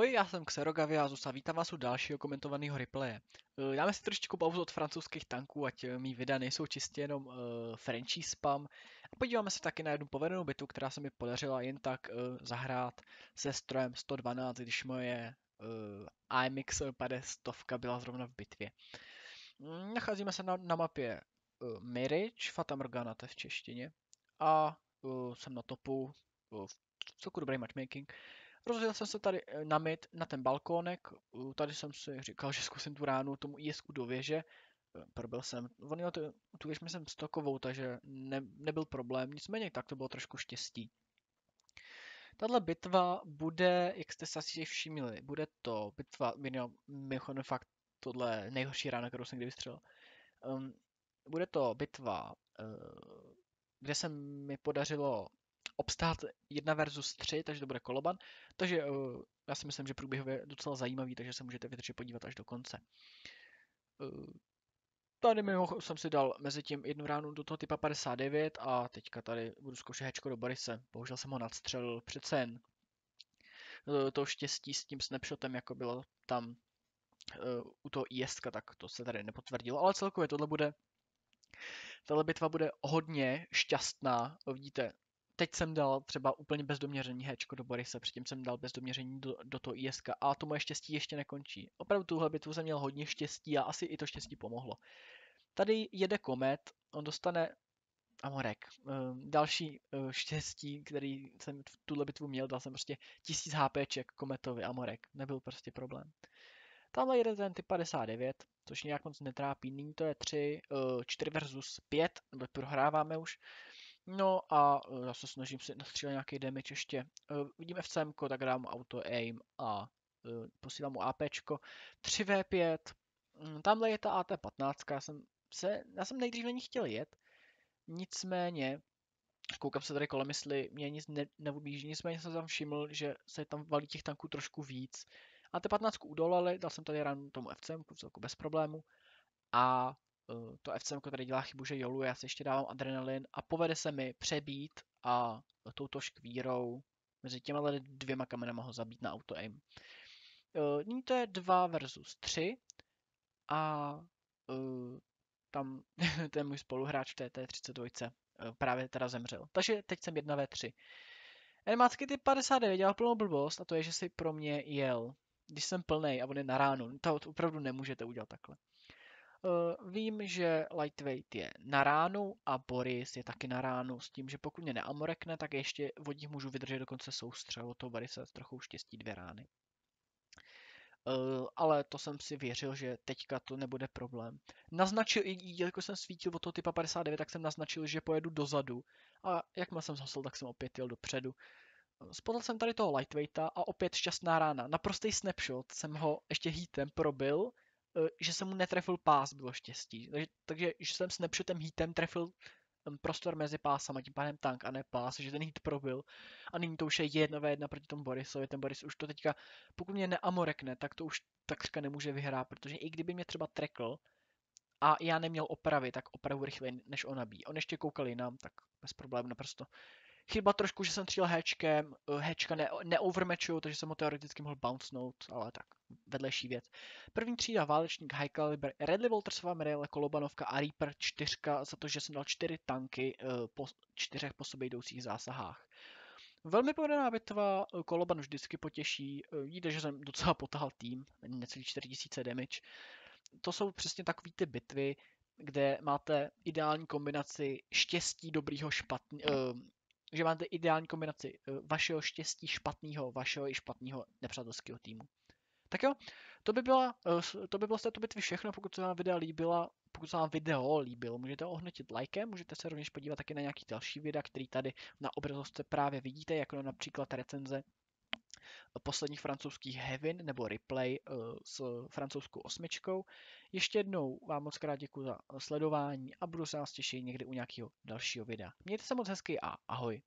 já jsem Xerogaviazus a vítám vás u dalšího komentovaného replaye. Eh, dáme si trošičku pauzu od francouzských tanků, ať eh, mý videa nejsou čistě jenom uh, Frenchy spam. A podíváme se taky na jednu povedenou bitu, která se mi podařila jen tak uh, zahrát se strojem 112, když moje uh, AMX 50 byla zrovna v bitvě. Mm, nacházíme se na, na mapě uh, Mirage, Fata Morgana, to je v češtině. A uh, jsem na topu, uh, celku dobrý matchmaking. Rozjel jsem se tady eh, na mid, na ten balkónek, tady jsem si říkal, že zkusím tu ránu tomu ISku do věže, probil jsem, on měl tu, tu věž myslím stokovou, takže ne, nebyl problém, nicméně tak to bylo trošku štěstí. Tahle bitva bude, jak jste se asi všimli, bude to bitva, mimochodem fakt tohle nejhorší rána, kterou jsem kdy vystřelil. Um, bude to bitva, uh, kde se mi podařilo obstát 1 versus 3, takže to bude koloban. Takže uh, já si myslím, že průběhově je docela zajímavý, takže se můžete vydržet podívat až do konce. Uh, tady mimo jsem si dal mezi tím jednu ránu do toho typa 59 a teďka tady budu zkoušet hečko do Borise. Bohužel jsem ho nadstřelil přece jen. Uh, to štěstí s tím snapshotem, jako bylo tam u toho ISK, tak to se tady nepotvrdilo, ale celkově tohle bude Tahle bitva bude hodně šťastná. Vidíte, teď jsem dal třeba úplně bez doměření hečko do Borise, předtím jsem dal bez doměření do, do toho ISK a to moje štěstí ještě nekončí. Opravdu tuhle bitvu jsem měl hodně štěstí a asi i to štěstí pomohlo. Tady jede komet, on dostane Amorek. Um, další uh, štěstí, který jsem v tuhle bitvu měl, dal jsem prostě 1000 HPček kometovi Amorek. Nebyl prostě problém. Tamhle jede ten typ 59, což nějak moc netrápí. Nyní to je 3, uh, 4 versus 5, nebo prohráváme už. No a e, já se snažím si nastřílet nějaký damage ještě. E, vidíme v CM, tak dám auto aim a e, posílám mu AP. 3v5. Mm, tamhle je ta AT15, já jsem, se, já jsem nejdřív na ní chtěl jet. Nicméně, koukám se tady kolem, jestli mě nic ne, neodbíží, nicméně jsem tam všiml, že se tam valí těch tanků trošku víc. AT15 udolali, dal jsem tady ránu tomu FCM, celku bez problému. A Eh, to FCM tady dělá chybu, že jolu, já si ještě dávám adrenalin a povede se mi přebít a touto škvírou mezi těma dvěma kamenama ho zabít na auto aim. Eh, nyní to je 2 versus 3 a uh, tam ten můj spoluhráč v té T32 uh, právě teda zemřel. Takže teď jsem 1 v 3. Animácky ty 59 dělal plnou blbost a to je, že si pro mě jel, když jsem plnej a on je na ránu. To opravdu nemůžete udělat takhle. Uh, vím, že Lightweight je na ránu a Boris je taky na ránu s tím, že pokud mě neamorekne, tak ještě vodík můžu vydržet do konce soustřel. Od toho Borise s trochu štěstí dvě rány. Uh, ale to jsem si věřil, že teďka to nebude problém. Naznačil, jako jsem svítil od toho typa 59, tak jsem naznačil, že pojedu dozadu a jakmile jsem zhasl, tak jsem opět jel dopředu. Spotl jsem tady toho lightweighta a opět šťastná rána. Naprostý snapshot jsem ho ještě hitem probil Eh, že jsem mu netrefil pás, bylo štěstí. Takže, takže že jsem s nepřetem hitem trefil prostor mezi pásama, tím pádem tank a ne pás, že ten hit probil. A nyní to už je jedna ve jedna proti tomu Borisovi. Ten Boris už to teďka, pokud mě neamorekne, tak to už takřka nemůže vyhrát, protože i kdyby mě třeba trekl a já neměl opravy, tak opravu rychleji, než on nabíjí. On ještě koukal jinam, tak bez problémů naprosto Chyba trošku, že jsem střílel hatchkem, hatchka ne, neovermatchuju, takže jsem ho teoreticky mohl bouncenout, ale tak, vedlejší věc. První třída válečník High Caliber, Redley Waltersova medaile, Kolobanovka a Reaper 4 za to, že jsem dal 4 tanky uh, po čtyřech po sobě jdoucích zásahách. Velmi povedená bitva, eh, Koloban vždycky potěší, eh, jde, že jsem docela potahal tým, necelý 4000 damage. To jsou přesně takové ty bitvy, kde máte ideální kombinaci štěstí, dobrýho, špatný, že máte ideální kombinaci eh, vašeho štěstí špatného, vašeho i špatného nepřátelského týmu. Tak jo, to by, byla, eh, to by bylo z této bitvy všechno, pokud se vám video líbila, pokud se vám video líbilo, můžete ohnotit lajkem, můžete se rovněž podívat taky na nějaký další videa, který tady na obrazovce právě vidíte, jako například recenze posledních francouzských Heaven nebo Replay eh, s francouzskou osmičkou. Ještě jednou vám moc krát děkuji za sledování a budu se vás těšit někdy u nějakého dalšího videa. Mějte se moc hezky a ahoj.